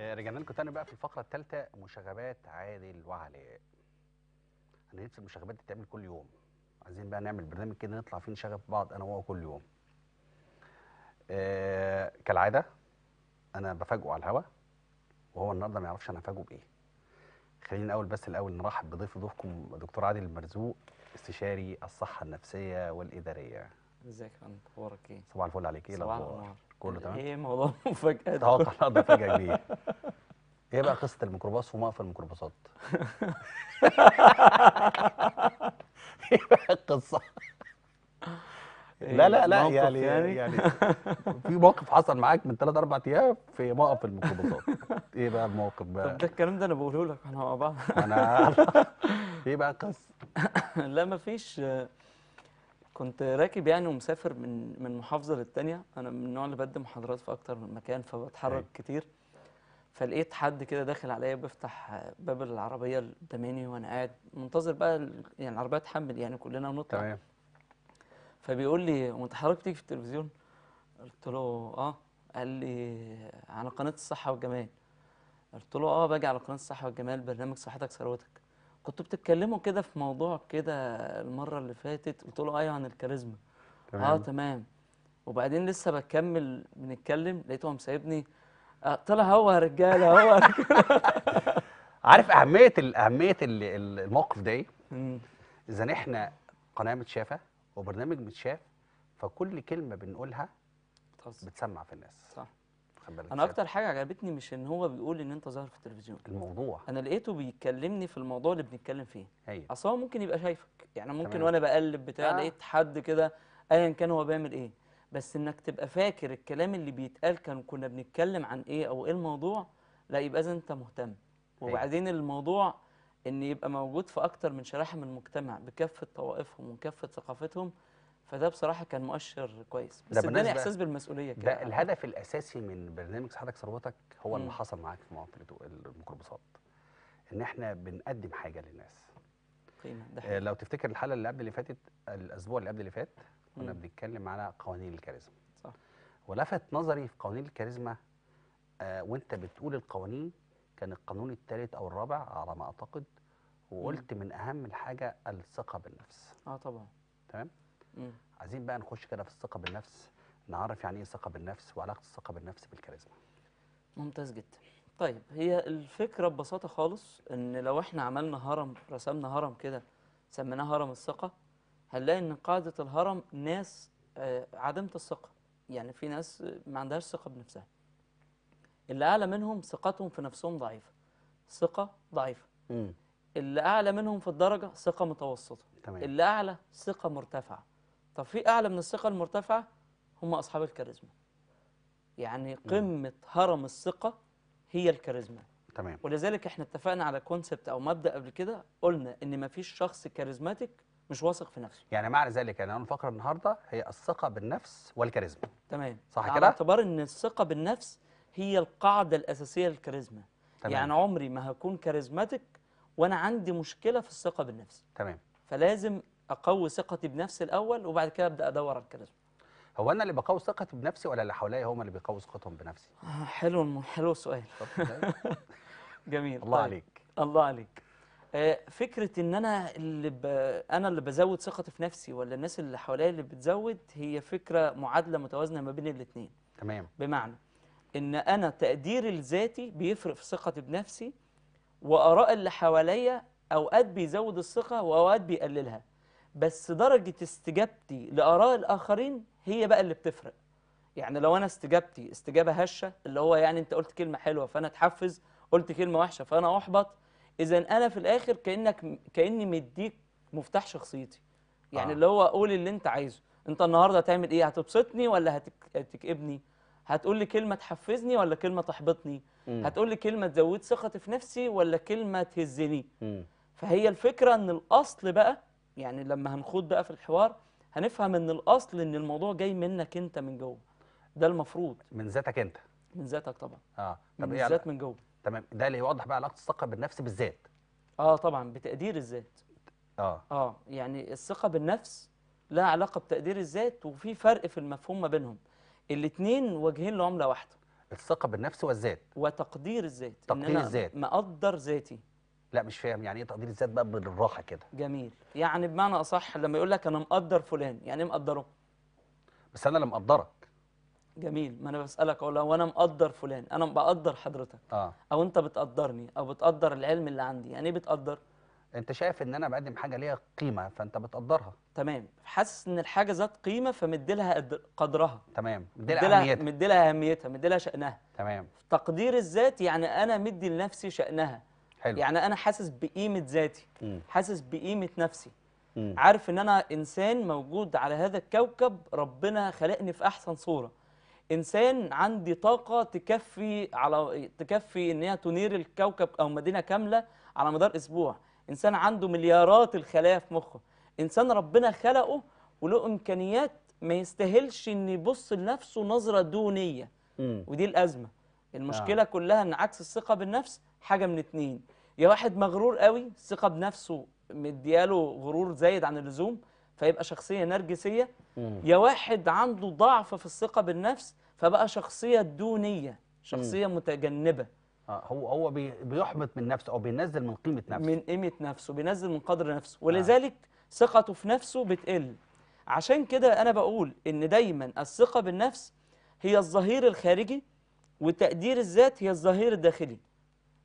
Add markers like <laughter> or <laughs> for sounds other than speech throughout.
آه، رجعنا لكم تاني بقى في الفقرة الثالثه مشاغبات عادل وعلاء. أنا نفسي المشاغبات دي تعمل كل يوم. عايزين بقى نعمل برنامج كده نطلع فيه نشغب بعض أنا وهو كل يوم. آه كالعادة أنا بفاجئه على الهوا وهو النهارده ما يعرفش أنا هفاجئه بإيه. خلينا الأول بس الأول نرحب بضيف ضيفكم دكتور عادل المرزوق استشاري الصحة النفسية والإدارية. إزيك يا فندم؟ أخبارك إيه؟ صباح الفل عليك. إيه صباح الأخبار. كله تمام؟ إيه موضوع <laughs> مفاجأة ده؟ توقع النهارده فجاه كبير إيه بقى قصة الميكروباص وموقف الميكروباصات؟ <laughs> إيه بقى القصة؟ لا لا لا يعني يعني؟ يعني في موقف حصل معاك من 3 4 أيام في موقف الميكروباصات. إيه بقى الموقف طب بقى ده الكلام ده أنا بقوله لك إحنا مع بعض. أنا <laughs> إيه بقى القصة؟ لا مفيش. كنت راكب يعني ومسافر من من محافظة للتانية. أنا من النوع اللي بقدم محاضرات في أكتر من مكان فبتحرك أيوة. كتير. فلقيت حد كده داخل عليا بيفتح باب العربية اللي قدامي وأنا قاعد منتظر بقى يعني العربية تحمل يعني كلنا ونطلع تمام. فبيقول لي هو أنت حضرتك بتيجي في التلفزيون؟ قلت له آه. قال لي على قناة الصحة والجمال. قلت له آه باجي على قناة الصحة والجمال برنامج صحتك ثروتك. كنتوا بتتكلموا كده في موضوع كده المرة اللي فاتت قلت له أيوه عن الكاريزما. آه تمام. تمام وبعدين لسه بكمل بنتكلم لقيته قام سايبني. آه طلع هو يا رجالة هو يا <laughs> رجالة. عارف أهمية أهمية ال- ال- الموقف ده إيه؟ مم. إذا إحنا قناة متشافة وبرنامج متشاف فكل كلمة بنقولها. بتسمع في الناس. صح. بالك أنا؟ أكتر حاجة عجبتني مش إن هو بيقول إن أنت ظاهر في التلفزيون. الموضوع. أنا لقيته بيكلمني في الموضوع اللي بنتكلم فيه. أيوه أصل هو ممكن يبقى شايفك. يعني ممكن تمام. وأنا بقلب بتاع آه. لقيت حد كده ايا كان هو بيعمل إيه. بس إنك تبقى فاكر الكلام اللي بيتقال كان كنا بنتكلم عن إيه أو إيه الموضوع لا يبقى إذا أنت مهتم. وبعدين الموضوع إن يبقى موجود في أكتر من شريحة من المجتمع بكافة طوائفهم وكافة ثقافتهم فده بصراحة كان مؤشر كويس. بس ده اداني إحساس بالمسؤولية ده كده الهدف الأساسي من برنامج صحتك ثروتك هو اللي مم. حصل معاك في التو- الميكروباصات. إن إحنا بنقدم حاجة للناس. قيمة ده آه، حقيقي. لو تفتكر الحلقة اللي قبل اللي فاتت الأسبوع اللي قبل اللي فات كنا مم. بنتكلم على قوانين الكاريزما. صح. ولفت نظري في قوانين الكاريزما آه وأنت بتقول القوانين كان القانون الثالث أو الرابع على ما أعتقد وقلت من أهم الحاجة الثقة بالنفس. آه طبعا. تمام؟ مم. عايزين بقى نخش كده في الثقة بالنفس نعرف يعني إيه ثقة بالنفس وعلاقة الثقة بالنفس بالكاريزما. ممتاز جدا. طيب هي الفكرة ببساطة خالص إن لو إحنا عملنا هرم رسمنا هرم كده سميناه هرم الثقة هنلاقي إن قاعدة الهرم ناس آه، عديمة الثقة. يعني في ناس ما عندهاش ثقة بنفسها. اللي أعلى منهم ثقتهم في نفسهم ضعيفة. ثقة ضعيفة. امم اللي أعلى منهم في الدرجة ثقة متوسطة. تمام. اللي أعلى ثقة مرتفعة. طب في أعلى من الثقة المرتفعة؟ هم أصحاب الكاريزما. يعني قمة هرم الثقة هي الكاريزما. تمام. ولذلك إحنا اتفقنا على concept أو مبدأ قبل كده قلنا إن مفيش شخص charismatic مش واثق في نفسه. يعني معنى ذلك يعني أنا الفقره النهارده هي الثقة بالنفس والكاريزما. تمام. صح على كده؟ اعتبار إن الثقة بالنفس هي القاعدة الأساسية للكاريزما. تمام. يعني عمري ما هكون charismatic وأنا عندي مشكلة في الثقة بالنفس. تمام. فلازم أقوي ثقتي بنفسي الأول وبعد كده أبدأ أدور على الكاريزما. هو أنا اللي بقوي ثقتي بنفسي ولا اللي حواليا هم اللي بيقووا ثقتهم بنفسي؟ آه، حلو حلو السؤال؟ <laughs> جميل. الله طيب. عليك. الله عليك. آه، فكرة إن أنا اللي ب... أنا اللي بزود ثقتي في نفسي ولا الناس اللي حواليا اللي بتزود هي فكرة معادلة متوازنة ما بين الاتنين. تمام. بمعنى إن أنا تقديري الذاتي بيفرق في ثقتي بنفسي وآراء اللي حواليا أوقات بيزود الثقة وأوقات بيقللها. بس درجة استجابتي لآراء الآخرين هي بقى اللي بتفرق. يعني لو أنا استجابتي استجابة هشة اللي هو يعني أنت قلت كلمة حلوة فأنا أتحفز قلت كلمة وحشة فأنا أحبط إذا أنا في الآخر كأنك كأني مديك مفتاح شخصيتي. يعني آه. اللي هو قول اللي أنت عايزه. أنت النهاردة هتعمل إيه؟ هتبسطني ولا هتك- هتكئبني؟ هتقول لي كلمة تحفزني ولا كلمة تحبطني؟ مم. هتقول لي كلمة تزود ثقتي في نفسي ولا كلمة تهزني؟ مم. فهي الفكرة إن الأصل بقى يعني لما هنخوض بقى في الحوار هنفهم إن الأصل إن الموضوع جاي منك أنت من جوه. ده المفروض. من ذاتك أنت. من ذاتك طبعا. آه. من طب إيه الذات علاقة- من جوه. تمام. ده اللي يوضح بقى علاقة الثقة بالنفس بالذات. آه طبعا بتقدير الذات. آه. آه. يعني الثقة بالنفس لها علاقة بتقدير الذات وفي فرق في المفهوم ما بينهم. الاتنين وجهين لعملة واحدة. الثقة بالنفس والذات. وتقدير الذات. إن تقدير أنا الذات. مقدر ذاتي. لا مش فاهم يعني إيه تقدير الذات بقى بالراحة كده. جميل. يعني بمعنى أصح لما يقول لك أنا مقدر فلان يعني إيه مقدره؟ بس أنا اللي مقدرك. جميل. ما أنا بسألك أقول لو أنا مقدر فلان أنا بقدر حضرتك. آه. أو أنت بتقدرني أو بتقدر العلم اللي عندي يعني إيه بتقدر؟ أنت شايف إن أنا بقدم حاجة ليها قيمة فأنت بتقدرها. تمام. حاسس إن الحاجة ذات قيمة فمديلها قد- قدرها. تمام. دي مديلها أهميتها. مديلها أهميتها مديلها شأنها. تمام. تقدير الذات يعني أنا مدي لنفسي شأنها. حلو. يعني أنا حاسس بقيمة ذاتي. حاسس بقيمة نفسي. مم. عارف إن أنا إنسان موجود على هذا الكوكب ربنا خلقني في أحسن صورة. إنسان عندي طاقة تكفي على تكفي إن هي تنير الكوكب أو مدينة كاملة على مدار أسبوع. إنسان عنده مليارات الخلايا في مخه. إنسان ربنا خلقه وله إمكانيات ما يستاهلش إن يبص لنفسه نظرة دونية. مم. ودي الأزمة. المشكلة كلها إن عكس الثقة بالنفس حاجة من اتنين. يا واحد مغرور قوي الثقه بنفسه مدياله غرور زايد عن اللزوم فيبقى شخصية نرجسية. مم. يا واحد عنده ضعف في الثقة بالنفس فبقى شخصية دونية شخصية متجنبة. آه هو هو بي بيحبط من نفسه أو بينزل من قيمة نفسه. من قيمة نفسه بينزل من قدر نفسه. ولذلك ثقته في نفسه بتقل. عشان كده أنا بقول إن دايما الثقة بالنفس هي الظهير الخارجي وتقدير الذات هي الظهير الداخلي.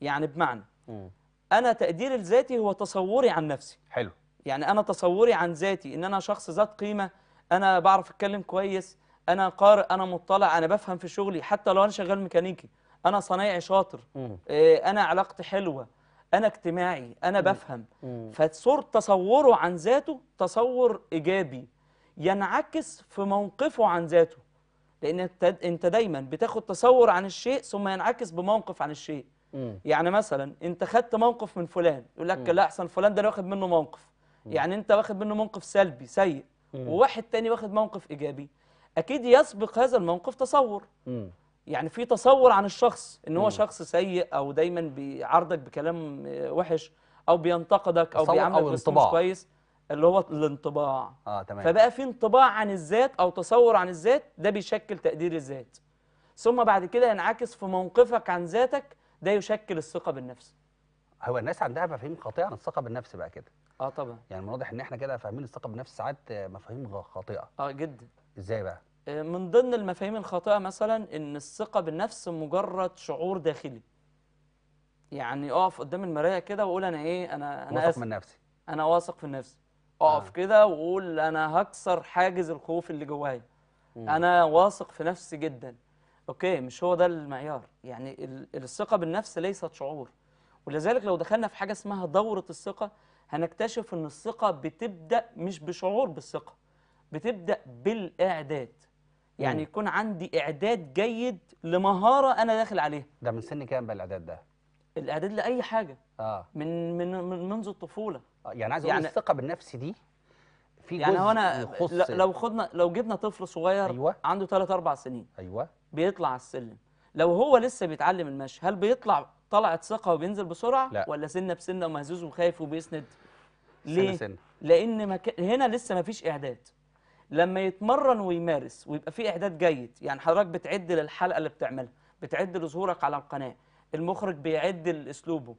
يعني بمعنى مم. أنا تقدير الذاتي هو تصوري عن نفسي حلو يعني أنا تصوري عن ذاتي إن أنا شخص ذات قيمة أنا بعرف أتكلم كويس أنا قارئ أنا مطلع أنا بفهم في شغلي حتى لو أنا شغال ميكانيكي أنا صنايعي شاطر مم. إيه، أنا علاقتي حلوة أنا اجتماعي أنا بفهم. فصور تصوره عن ذاته تصور إيجابي ينعكس في موقفه عن ذاته لأن أنت أنت دايما بتاخد تصور عن الشيء ثم ينعكس بموقف عن الشيء مم. يعني مثلا أنت خدت موقف من فلان يقول لك مم. لا أحسن فلان ده أنا واخد منه موقف يعني أنت واخد منه موقف سلبي سيء مم. وواحد تاني واخد موقف إيجابي أكيد يسبق هذا الموقف تصور مم. يعني في تصور عن الشخص إن هو مم. شخص سيء أو دايما بيعارضك بكلام آه، وحش أو بينتقدك أو بيعاملك باسلوب مش. كويس اللي هو الانطباع آه تمام فبقى في انطباع عن الذات أو تصور عن الذات ده بيشكل تقدير الذات ثم بعد كده ينعكس في موقفك عن ذاتك ده يشكل الثقة بالنفس. هو الناس عندها مفاهيم خاطئة عن الثقة بالنفس بقى كده. آه طبعا. يعني من واضح إن إحنا كده فاهمين الثقة بالنفس ساعات مفاهيم خاطئة. آه جدا. إزاي بقى؟ آه، من ضمن المفاهيم الخاطئة مثلا إن الثقة بالنفس مجرد شعور داخلي. يعني أقف قدام المراية كده وأقول أنا إيه أنا أنا واثق من نفسي. أنا واثق في نفسي أقف آه. كده وأقول أنا هكسر حاجز الخوف اللي جوايا. أنا واثق في نفسي جدا. أوكي مش هو ده المعيار. يعني ال- الثقة بالنفس ليست شعور. ولذلك لو دخلنا في حاجة اسمها دورة الثقة هنكتشف إن الثقة بتبدأ مش بشعور بالثقة بتبدأ بالإعداد. يعني. يكون عندي إعداد جيد لمهارة أنا داخل عليها. ده من سن كام بقى الإعداد ده؟ الإعداد لأي حاجة. آه. من من من منذ الطفولة. آه، يعني عايز أقول يعني- الثقة بالنفس دي في يعني هو أنا لو خدنا لو جبنا طفل صغير أيوة. عنده 3 4 سنين أيوه بيطلع على السلم لو هو لسه بيتعلم المشي هل بيطلع طلعت ثقة وبينزل بسرعة لا. ولا سنة بسنة ومهزوز وخايف وبيسند سنة ليه سنة. لأن مك... هنا لسه ما فيش إعداد لما يتمرن ويمارس ويبقى في إعداد جيد يعني حضرتك بتعد للحلقة اللي بتعملها بتعد لظهورك على القناة المخرج بيعد لأسلوبه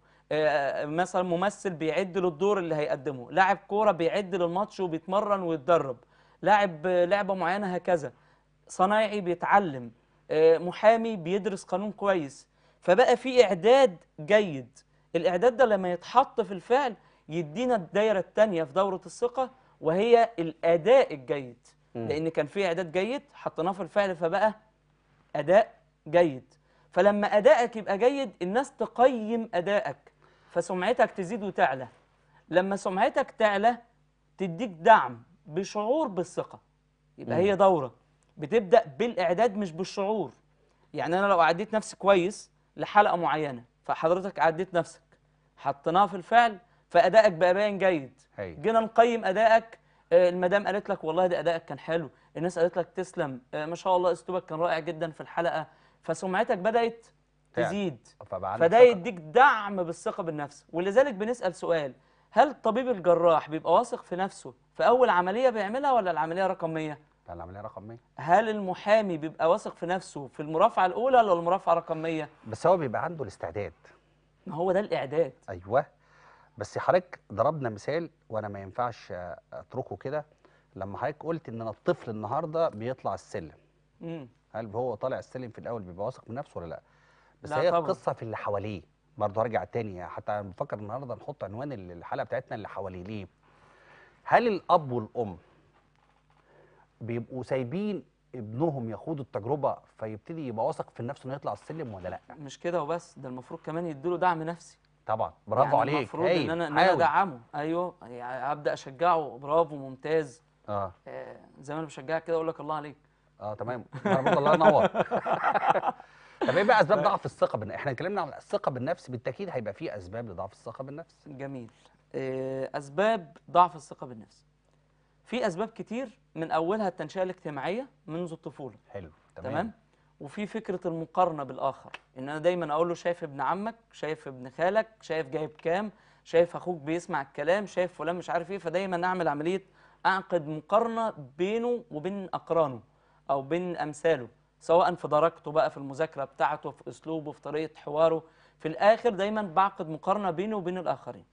مثلا ممثل بيعد للدور اللي هيقدمه. لاعب كورة بيعد للماتش وبيتمرن ويتدرب. لاعب آه، لعبة معينة هكذا. صنايعي بيتعلم. آه، محامي بيدرس قانون كويس. فبقى في إعداد جيد. الإعداد ده لما يتحط في الفعل يدينا الدايرة الثانية في دورة الثقة وهي الأداء الجيد. مم. لأن كان في إعداد جيد حطيناه في الفعل فبقى أداء جيد. فلما أدائك يبقى جيد الناس تقيم أدائك. فسمعتك تزيد وتعلى. لما سمعتك تعلى تديك دعم بشعور بالثقة. يبقى مم. هي دورة. بتبدأ بالإعداد مش بالشعور. يعني أنا لو عديت نفسي كويس لحلقة معينة فحضرتك عديت نفسك. حطيناها في الفعل فأدائك بقى باين جيد. هي جينا نقيم أدائك. آه، المدام قالت لك والله ده أدائك كان حلو. الناس قالت لك تسلم. آه، ما شاء الله أسلوبك كان رائع جدا في الحلقة. فسمعتك بدأت. تزيد. فبقى عندك فده. يديك دعم بالثقة بالنفس. ولذلك بنسأل سؤال هل الطبيب الجراح بيبقى واثق في نفسه في أول عملية بيعملها ولا العملية رقم 100 ده العملية رقم 100 هل المحامي بيبقى واثق في نفسه في المرافعة الأولى ولا المرافعة رقم 100 بس هو بيبقى عنده الاستعداد. ما هو ده الإعداد. أيوه. بس حضرتك ضربنا مثال وأنا ما ينفعش أتركه كده. لما حضرتك قلت إن الطفل النهارده بيطلع السلم. امم هل هو طالع السلم في الأول بيبقى واثق من نفسه ولا لأ؟ بس هي طبعاً. القصة في اللي حواليه. برضه هرجع تاني حتى أنا بفكر النهارده نحط عنوان الحلقة بتاعتنا اللي حواليه ليه. هل الأب والأم بيبقوا سايبين ابنهم يخوض التجربة فيبتدي يبقى واثق في نفسه إنه يطلع السلم ولا لأ؟ مش كده وبس ده المفروض كمان يديله دعم نفسي. طبعا. برافو يعني عليك. المفروض إن أنا إن أنا. أدعمه. أيوه. يعني أبدأ أشجعه. برافو ممتاز. آه. آه، زي ما أنا بشجعك كده أقول لك الله عليك. آه تمام. الله ينور. <laughs> طب إيه بقى أسباب ضعف الثقة بالنفس إحنا اتكلمنا عن الثقة بالنفس بالتأكيد هيبقى فيه أسباب لضعف الثقة بالنفس. جميل. آه، أسباب ضعف الثقة بالنفس. في أسباب كتير من أولها التنشئة الاجتماعية منذ الطفولة. حلو تمام, تمام؟ وفي فكرة المقارنة بالآخر. إن أنا دايما أقول له شايف ابن عمك شايف ابن خالك شايف جايب كام شايف أخوك بيسمع الكلام شايف فلان مش عارف إيه فدايما أعمل عملية اعقد مقارنة بينه وبين أقرانه أو بين أمثاله. سواء في درجته بقى في المذاكرة بتاعته في أسلوبه في طريقة حواره. في الآخر دايما بعقد مقارنة بينه وبين الآخرين.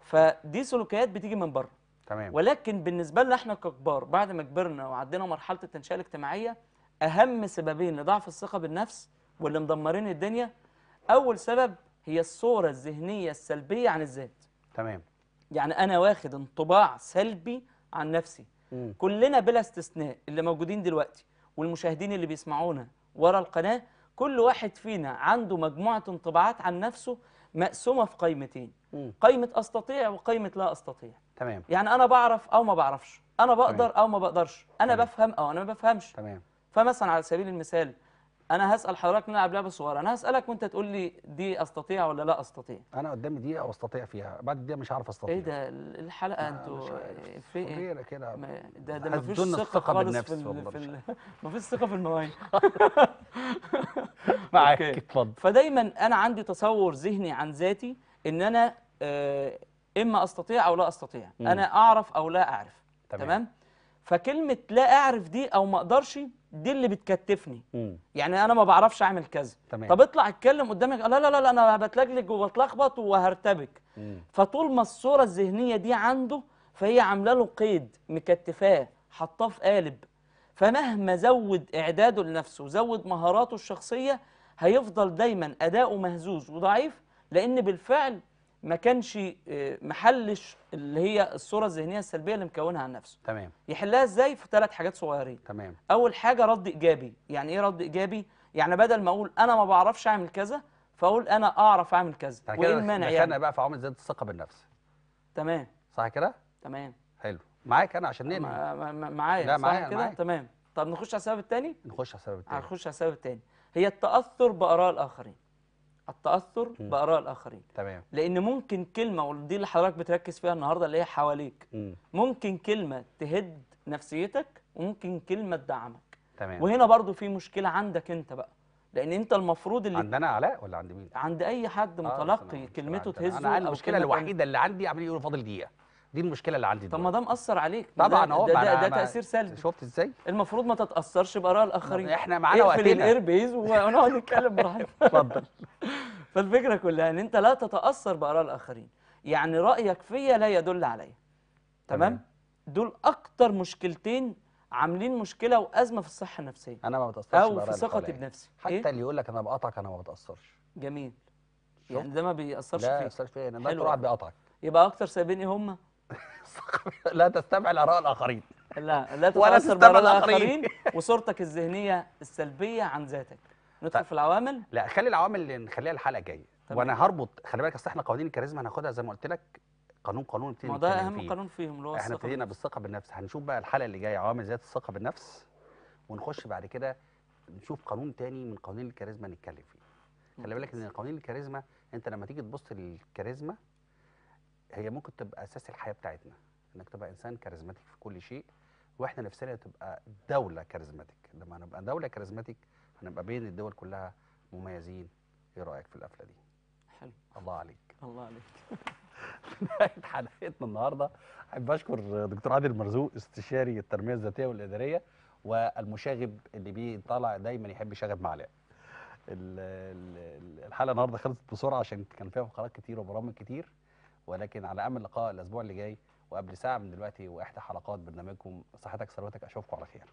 فدي سلوكيات بتيجي من بره. تمام. ولكن بالنسبة لنا إحنا ككبار بعد ما كبرنا وعدينا مرحلة التنشئة الاجتماعية أهم سببين لضعف الثقة بالنفس واللي مدمرين الدنيا أول سبب هي الصورة الذهنية السلبية عن الذات. تمام. يعني أنا واخد انطباع سلبي عن نفسي. مم. كلنا بلا استثناء اللي موجودين دلوقتي. والمشاهدين اللي بيسمعونا ورا القناة كل واحد فينا عنده مجموعة انطباعات عن نفسه مقسومة في قائمتين. مم. قائمة أستطيع وقائمة لا أستطيع. تمام. يعني أنا بعرف أو ما بعرفش. أنا بقدر تمام. أو ما بقدرش. أنا تمام. بفهم أو أنا ما بفهمش. تمام. فمثلا على سبيل المثال أنا هسأل حضرتك نلعب لعبة صغيرة. أنا هسألك وأنت تقول لي دي أستطيع ولا لا أستطيع. أنا قدامي دقيقة وأستطيع فيها. بعد الدقيقه مش عارف أستطيع. إيه ده؟ الحلقة أنتوا. في إيه؟ كده. ده ده مفيش ثقة خالص بالنفس في ال في ال مفيش ثقة في المواهب <laughs> معاك. اتفضل. فدايما أنا عندي تصور ذهني عن ذاتي إن أنا آه، إما أستطيع أو لا أستطيع. مم. أنا أعرف أو لا أعرف. تمام. تمام؟ فكلمة لا أعرف دي أو ما أقدرش دي اللي بتكتفني. مم. يعني أنا ما بعرفش أعمل كذا. تمام. طب اطلع اتكلم قدامك. لا لا لا لا أنا بتلجلج وبتلخبط وهرتبك. مم. فطول ما الصورة الذهنية دي عنده فهي عاملة له قيد مكتفاه حطاه في قالب. فمهما زود إعداده لنفسه وزود مهاراته الشخصية هيفضل دايما أداؤه مهزوز وضعيف لأن بالفعل ما كانش آه، محلش اللي هي الصورة الذهنية السلبية اللي مكونها عن نفسه. تمام. يحلها إزاي؟ في ثلاث حاجات صغيرين. تمام. أول حاجة رد إيجابي. يعني إيه رد إيجابي؟ يعني بدل ما أقول أنا ما بعرفش أعمل كذا فأقول أنا أعرف أعمل كذا. وإيه المانع يعني؟ بقى في عوامل زيادة الثقة بالنفس. تمام. صح كده؟ تمام. حلو. معاك أنا عشان ننهي. معايا. لا، صح معايا- كده. تمام. طب نخش على السبب الثاني نخش على السبب التاني. هنخش على السبب الثاني هي التأثر بآراء الآخرين. التأثر م. بآراء الآخرين تمام لأن ممكن كلمة ودي اللي حضرتك بتركز فيها النهارده اللي هي حواليك مم. ممكن كلمة تهد نفسيتك وممكن كلمة تدعمك تمام وهنا برضو في مشكلة عندك أنت بقى لأن أنت المفروض اللي عندنا علاء ولا عند مين؟ عند أي حد آه، متلقي أنا- كلمته تهزه أنا المشكلة. الوحيدة اللي عندي عمالين يقولوا فاضل دقيقة دي المشكلة اللي عندي طب ما. ده مأثر عليك ما طبعا ده أهو ده, ما ده, ده ما- تأثير سلبي شفت إزاي؟ المفروض ما تتأثرش بآراء الآخرين إحنا معانا اقفل وقتنا الإيربيز ونقعد نتكلم <laughs> براحتنا اتفضل <laughs> فالفكرة كلها إن أنت لا تتأثر بآراء الآخرين يعني رأيك فيا لا يدل عليا تمام. دول أكتر مشكلتين عاملين مشكلة وأزمة في الصحة النفسية أنا ما بتأثرش أو بآراء في ثقتي. بنفسي حتى إيه؟ اللي يقول لك أنا بقطعك أنا ما بتأثرش جميل؟ يعني ده ما بيأثرش لا فيك ياثرش فيا حلو ده واحد. بيقطعك يبقى أكتر سببين إيه هما؟ لا تستبعد اراء الآخرين لا لا تستبعد بآراء الآخرين. الآخرين وصورتك الذهنية السلبية عن ذاتك ندخل طيب. في العوامل لا خلي العوامل اللي نخليها الحلقة الجاية. وأنا هربط خلي بالك أصل إحنا قوانين الكاريزما هناخدها زي ما قلت لك قانون قانون ما ده أهم فيه. قانون فيهم اللي هو إحنا ابتدينا بالنفس. بالثقة بالنفس هنشوف بقى الحلقة اللي جاية عوامل زيادة الثقة بالنفس ونخش بعد كده نشوف قانون تاني من قوانين الكاريزما نتكلم فيه خلي بالك إن قوانين الكاريزما أنت لما تيجي تبص للكاريزما هي ممكن تبقى أساس الحياة بتاعتنا إنك تبقى إنسان charismatic في كل شيء وإحنا نفسنا تبقى دولة charismatic. لما نبقى دولة charismatic هنبقى بين الدول كلها مميزين. إيه رأيك في القفلة دي؟ حلو. الله عليك. الله عليك. <laughs> نهاية حلقتنا النهارده. أحب أشكر دكتور عادل مرزوق استشاري التنمية الذاتية والإدارية والمشاغب اللي بيطلع دايما يحب يشاغب معلقه ال- ال- الحلقة النهارده خلصت بسرعة عشان كان فيها فقرات كتير وبرامج كتير. ولكن على أمل لقاء الأسبوع اللي جاي وقبل ساعة من دلوقتي وإحدى حلقات برنامجكم صحتك ثروتك أشوفكم على خير.